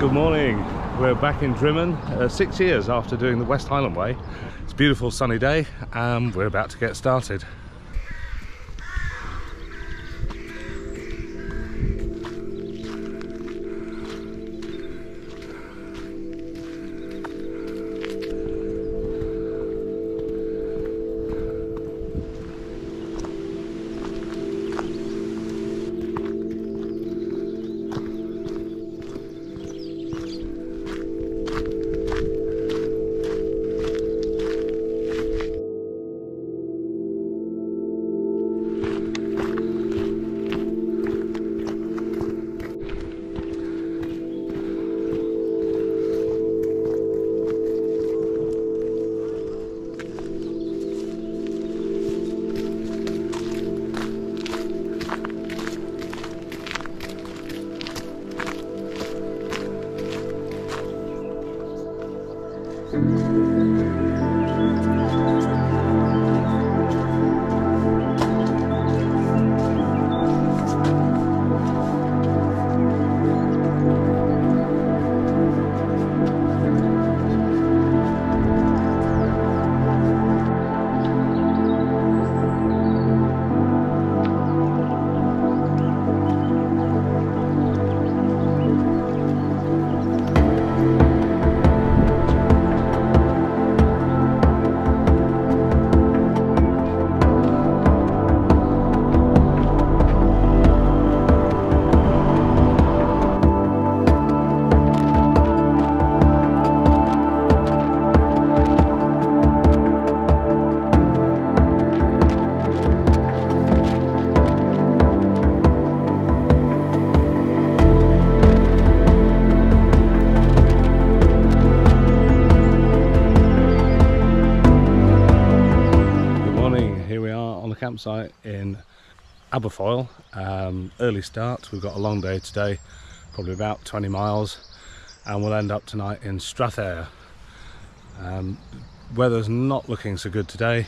Good morning. We're back in Drymen uh, six years after doing the West Highland Way. It's a beautiful sunny day and we're about to get started. Campsite in Aberfoyle. Um, early start. We've got a long day today, probably about 20 miles, and we'll end up tonight in Strathyre. Um, weather's not looking so good today.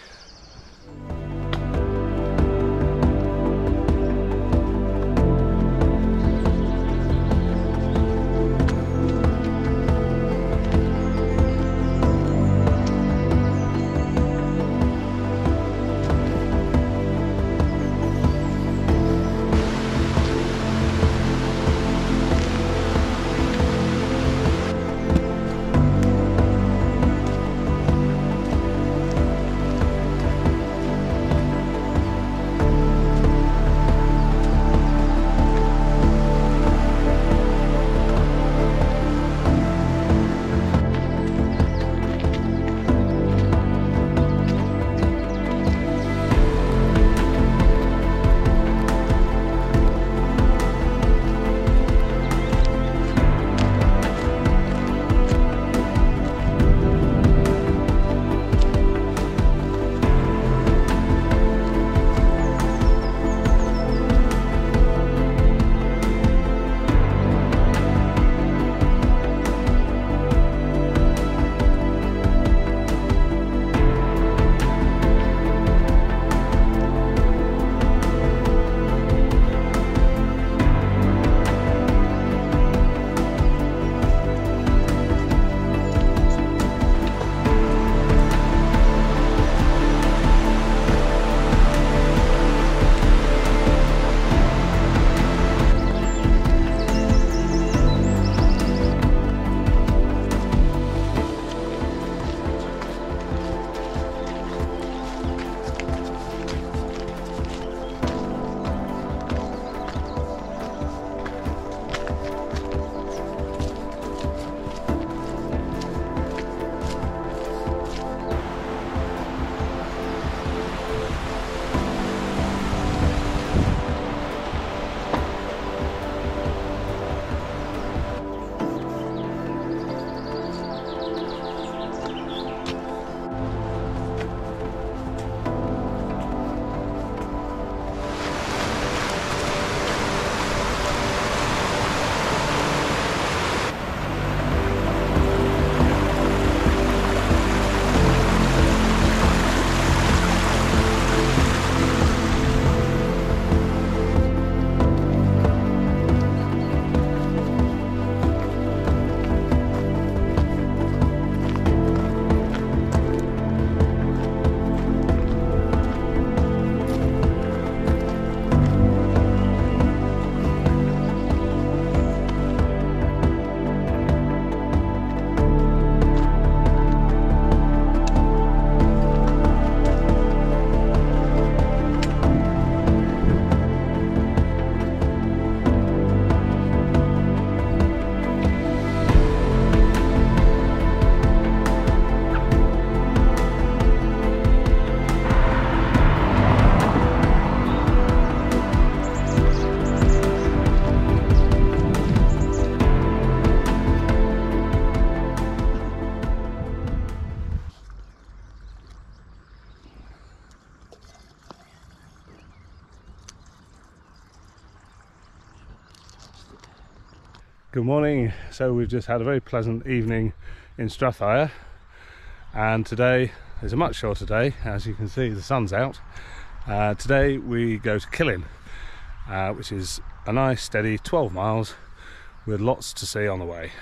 Good morning. So we've just had a very pleasant evening in Strathyre and today is a much shorter day as you can see the sun's out. Uh, today we go to Killin uh, which is a nice steady 12 miles with lots to see on the way.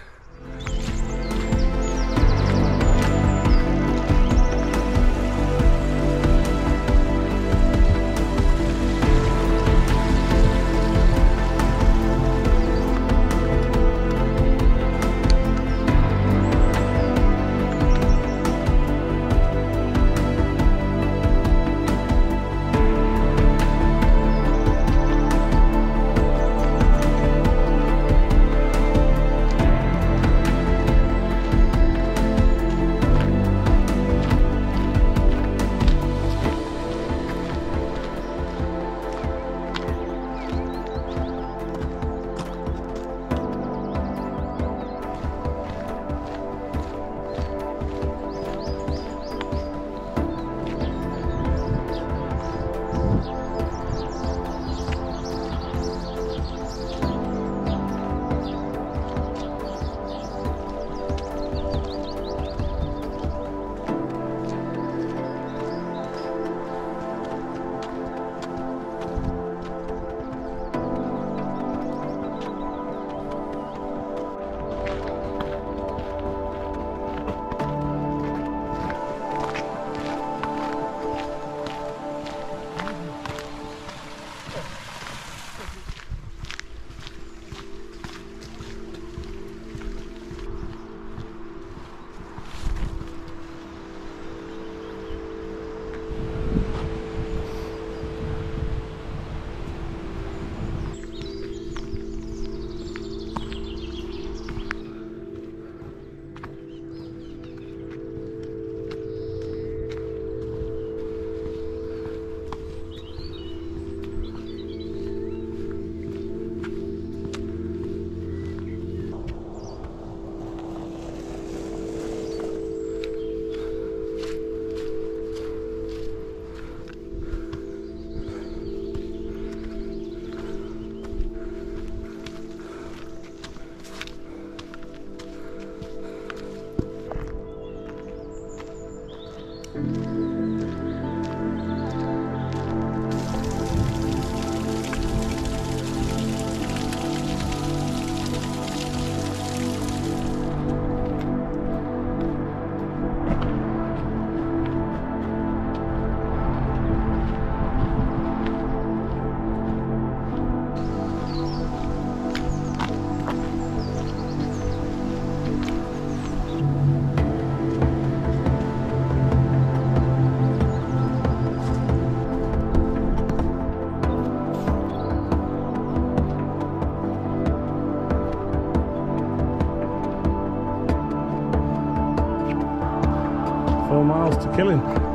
Miles to Killin.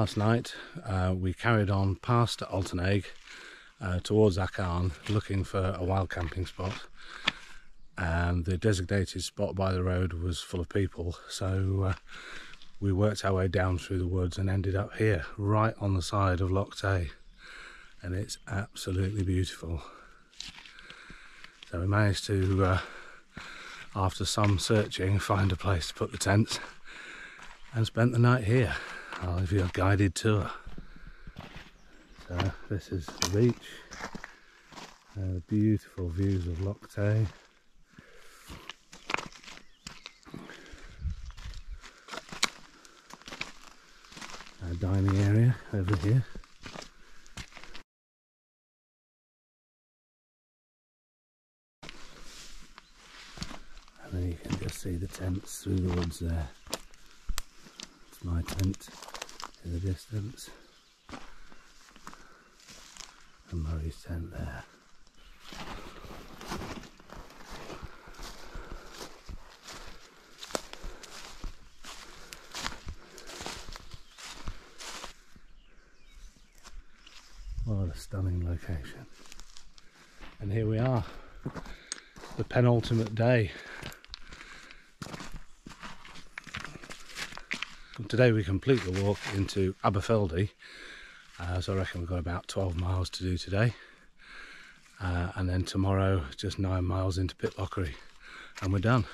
Last night uh, we carried on past Alton uh, towards Acharn looking for a wild camping spot. And the designated spot by the road was full of people. So uh, we worked our way down through the woods and ended up here right on the side of Loch Tay. And it's absolutely beautiful. So we managed to uh, after some searching find a place to put the tents and spent the night here I'll give you a guided tour so this is the beach uh, beautiful views of Loch Tay our dining area over here. And then you can just see the tents through the woods there. It's my tent in the distance. And Murray's tent there. What a stunning location. And here we are, the penultimate day. Today we complete the walk into Aberfeldy, uh, so I reckon we've got about 12 miles to do today. Uh, and then tomorrow just nine miles into Pitlochry and we're done.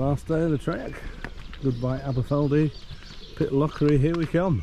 Last day of the trek. Goodbye Aberfeldy. Pitlochry, here we come.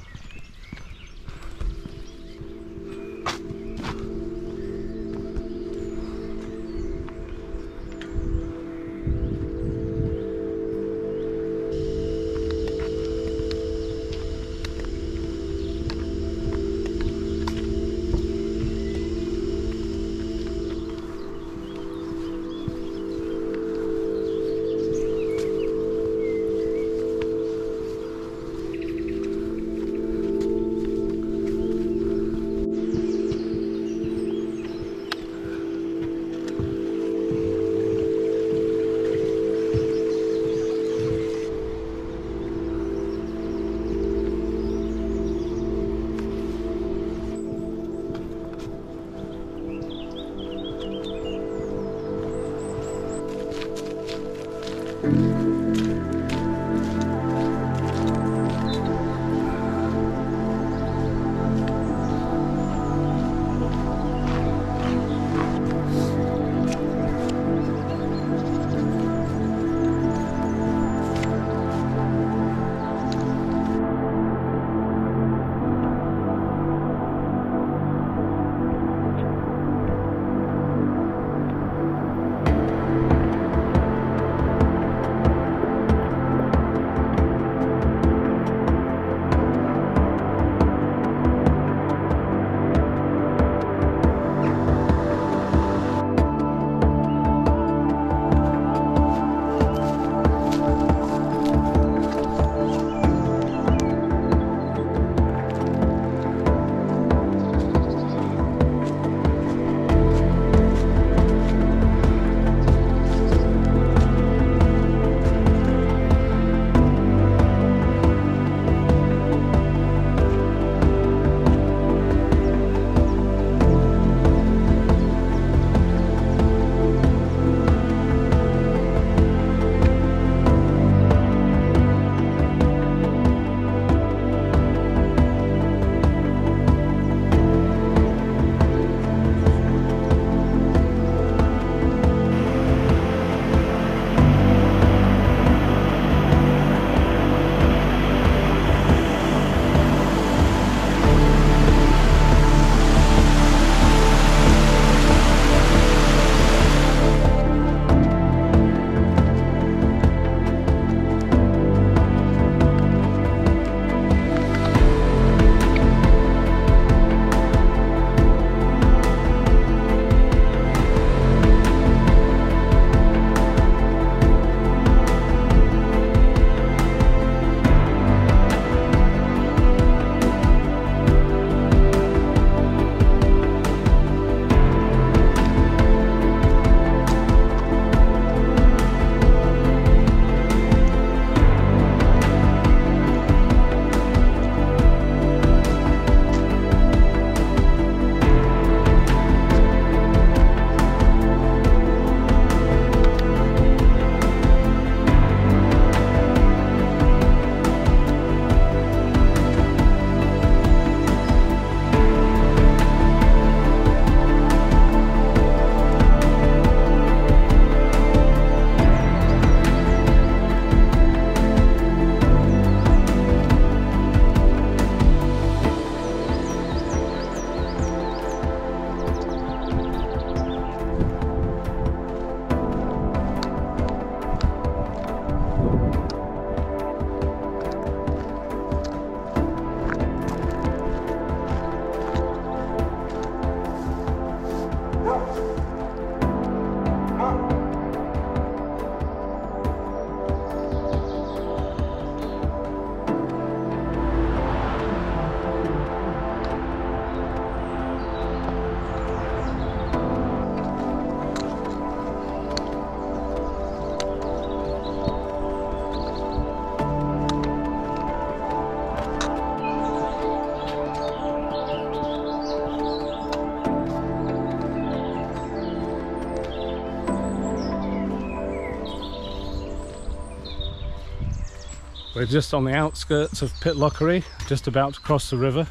We're just on the outskirts of Pitlochry, just about to cross the river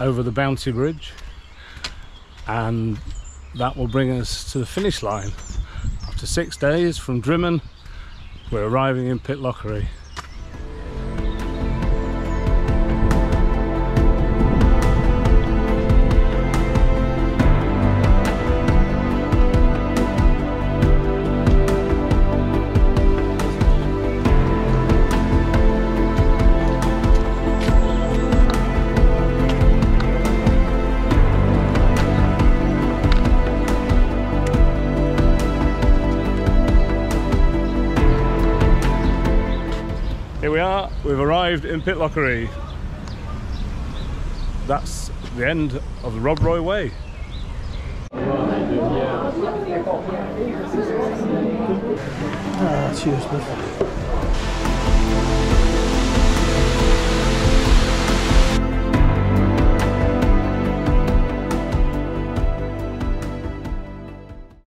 over the Bounty Bridge, and that will bring us to the finish line. After six days from Drymen, we're arriving in Pitlochry. Pitlochry. That's the end of the Rob Roy Way. Ah, cheers, bud.